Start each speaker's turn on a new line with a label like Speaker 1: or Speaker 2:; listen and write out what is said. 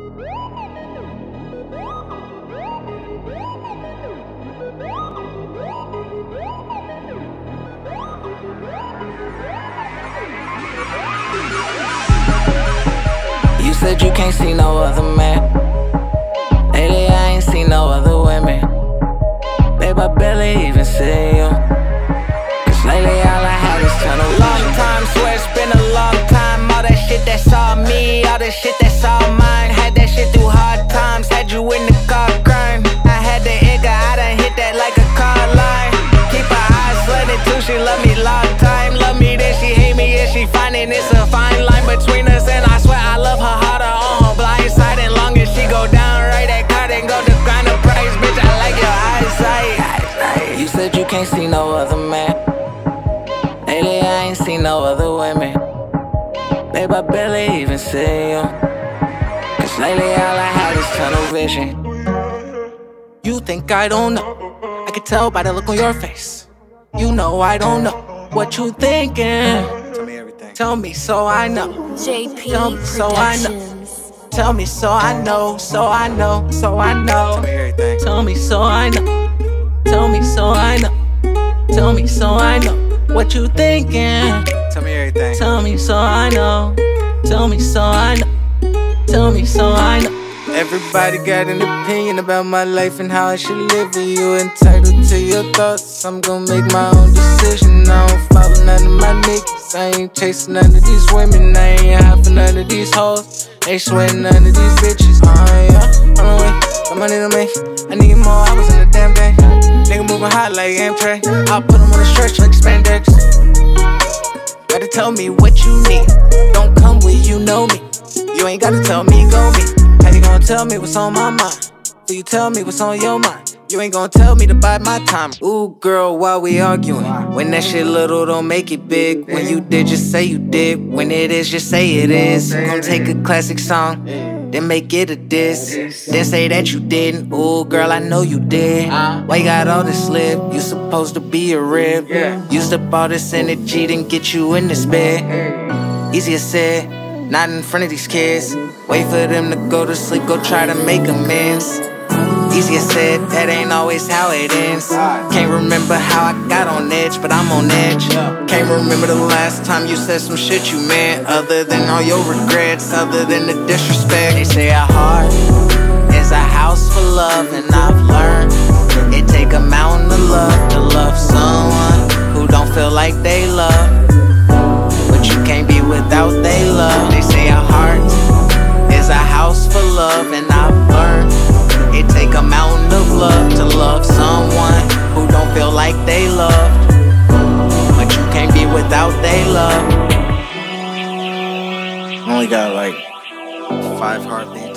Speaker 1: You said you can't see no other man. Lately, I ain't seen no other
Speaker 2: love me long time. Love me, then she hate me, yeah, she finding it's a fine line between us. And I swear I love her harder on her blind side. And long as she go down, right, that car, then go to grind the price. Bitch, I like your eyesight.
Speaker 1: You said you can't see no other man. Lately, I ain't seen no other women. Babe, I barely even see you. Cause lately, all I had is tunnel vision.
Speaker 2: You think I don't know? I can tell by the look on your face. You know I don't know what you thinking.
Speaker 3: Tell me everything.
Speaker 2: Tell me so I know.
Speaker 4: JP
Speaker 2: Tell me so I know. Tell me so I know. So I know. So I
Speaker 3: Tell
Speaker 2: know.
Speaker 3: me everything.
Speaker 2: Tell me so I know. Tell me so I know. Tell me so I know what you thinking.
Speaker 3: Tell me everything.
Speaker 2: Tell me so I know. Tell me so I know.
Speaker 3: Everybody got an opinion about my life and how I should live. You entitled to your thoughts. I'm gonna make my own decision. I don't follow none of my niggas. I ain't chasing none of these women. I ain't for none of these hoes. Ain't sweating none of these bitches. Uh, yeah. On the way, got money to make. I need more hours in the damn day. Nigga moving hot like Amtrak. I'll put on a stretch like spandex. Gotta tell me what you need. Don't come with you know me. You ain't gotta tell me go me. How you gonna tell me what's on my mind? Will you tell me what's on your mind? You ain't gonna tell me to bide my time. Ooh, girl, why we arguing? When that shit little, don't make it big. When you did, just say you did. When it is, just say it is. Gonna take a classic song, then make it a diss. Then say that you didn't. Ooh, girl, I know you did. Why you got all this lip? You supposed to be a rib. Used up all this energy, then get you in this bed. Easier said, not in front of these kids. Wait for them to go to sleep, go try to make amends. Easier said, that ain't always how it ends. Can't remember how I got on edge, but I'm on edge. Can't remember the last time you said some shit you meant, other than all your regrets, other than the disrespect. They say a heart is a house for love, and I've learned it take a mountain of love to love someone who don't feel like they love. Got like five heartbeats.